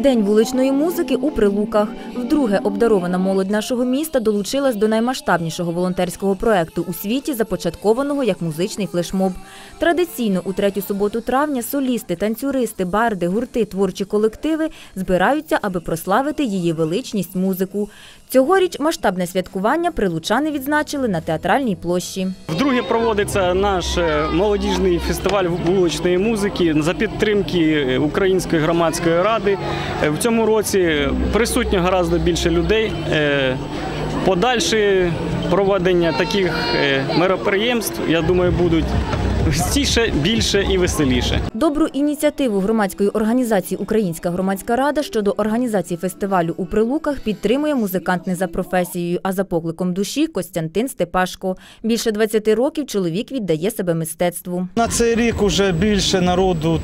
День вуличної музики у Прилуках. Вдруге обдарована молодь нашого міста долучилась до наймасштабнішого волонтерського проекту у світі, започаткованого як музичний флешмоб. Традиційно у третю суботу травня солісти, танцюристи, барди, гурти, творчі колективи збираються, аби прославити її величність музику. Цьогоріч масштабне святкування прилучани відзначили на театральній площі. Вдруге проводиться наш е, молодіжний фестиваль вуличної музики за підтримки Української громадської ради. Е, В цьому році присутньо гораздо більше людей. Подальше проведення таких е, мероприємств, я думаю, будуть частіше, більше і веселіше. Добру ініціативу громадської організації Українська громадська рада щодо організації фестивалю у Прилуках підтримує музикант не за професією, а за покликом душі Костянтин Степашко. Більше 20 років чоловік віддає себе мистецтву. На цей рік вже більше народу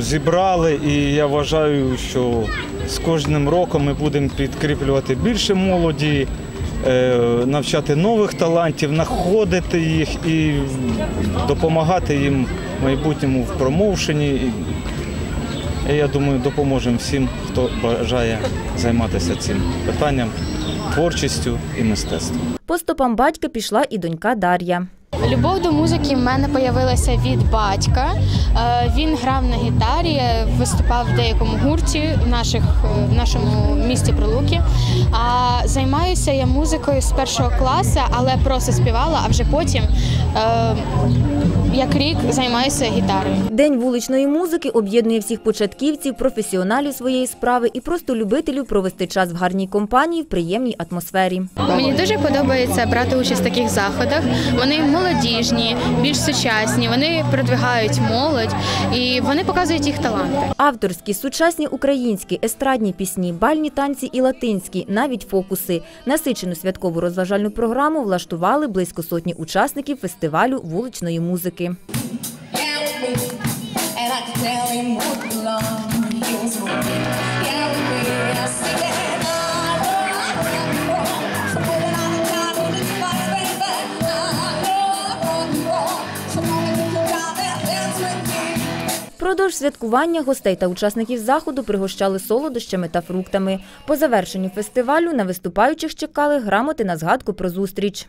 зібрали, і я вважаю, що з кожним роком ми будемо підкріплювати більше молоді, навчати нових талантів, знаходити їх і допомагати їм в майбутньому в промоушені. І- я думаю, допоможемо всім, хто бажає займатися цим питанням, творчістю і мистецтвом. По стопам батька пішла і донька Дар'я. Любов до музики в мене появилася від батька. Е, Він грав на гітарі, виступав в деякому гурті в, наших, е, в нашому місті Прилуки. А займаюся я музикою з першого класу, але просто співала, а вже потім, е, як рік, займаюся гітарою. День вуличної музики об'єднує всіх початківців, професіоналів своєї справи і просто любителів провести час в гарній компанії в приємній атмосфері. Мені дуже подобається брати участь в таких заходах. Вони молодіжні, більш сучасні, вони продвигають молодь і вони показують їх таланти. Авторські, сучасні українські, естрадні пісні, бальні танці і латинські, навіть фокуси. Насичену святкову розважальну програму влаштували близько сотні учасників фестивалю вуличної музики. And I could tell him what love he was for Впродовж святкування гостей та учасників заходу пригощали солодощами та фруктами. По завершенню фестивалю на виступаючих чекали грамоти на згадку про зустріч.